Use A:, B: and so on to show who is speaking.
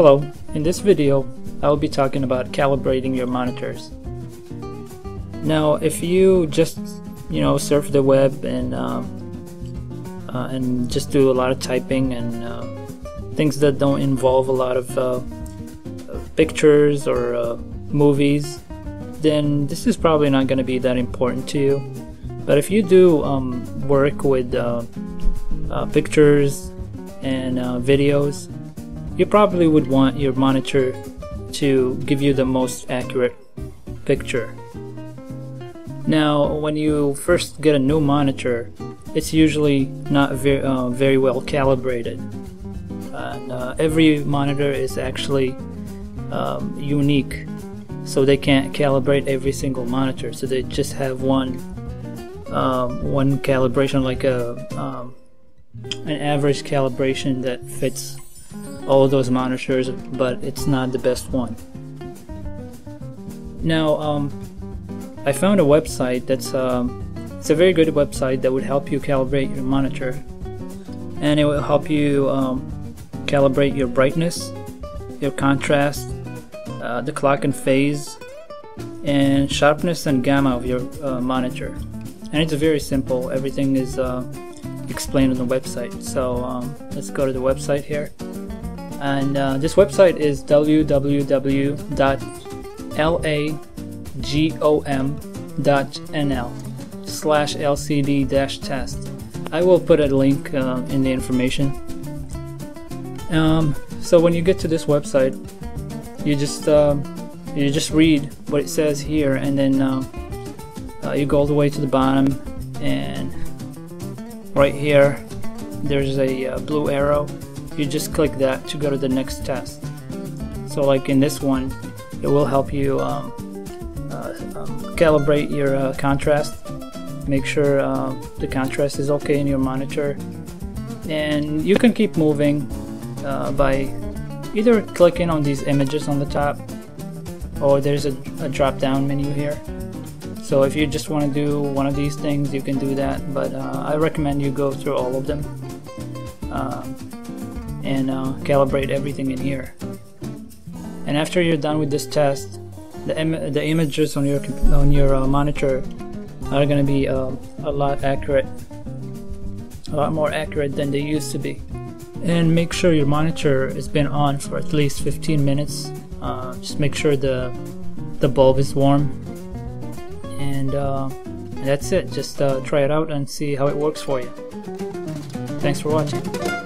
A: Hello, in this video I will be talking about calibrating your monitors. Now if you just you know surf the web and uh, uh, and just do a lot of typing and uh, things that don't involve a lot of uh, pictures or uh, movies then this is probably not going to be that important to you but if you do um, work with uh, pictures and videos you probably would want your monitor to give you the most accurate picture. Now, when you first get a new monitor, it's usually not very, uh, very well calibrated. And uh, every monitor is actually um, unique, so they can't calibrate every single monitor. So they just have one um, one calibration, like a um, an average calibration that fits all those monitors, but it's not the best one. Now, um, I found a website that's um, it's a very good website that would help you calibrate your monitor, and it will help you um, calibrate your brightness, your contrast, uh, the clock and phase, and sharpness and gamma of your uh, monitor. And it's very simple. Everything is uh, explained on the website. So um, let's go to the website here and uh, this website is www.lagom.nl slash lcd dash test. I will put a link uh, in the information. Um, so when you get to this website you just uh, you just read what it says here and then uh, uh, you go all the way to the bottom and right here there's a uh, blue arrow you just click that to go to the next test. So like in this one, it will help you um, uh, um, calibrate your uh, contrast, make sure uh, the contrast is okay in your monitor, and you can keep moving uh, by either clicking on these images on the top, or there's a, a drop down menu here. So if you just want to do one of these things, you can do that, but uh, I recommend you go through all of them. Um, and uh, calibrate everything in here. And after you're done with this test, the, Im the images on your on your uh, monitor are going to be uh, a lot accurate, a lot more accurate than they used to be. And make sure your monitor has been on for at least 15 minutes. Uh, just make sure the the bulb is warm, and uh, that's it. Just uh, try it out and see how it works for you. Thanks for watching.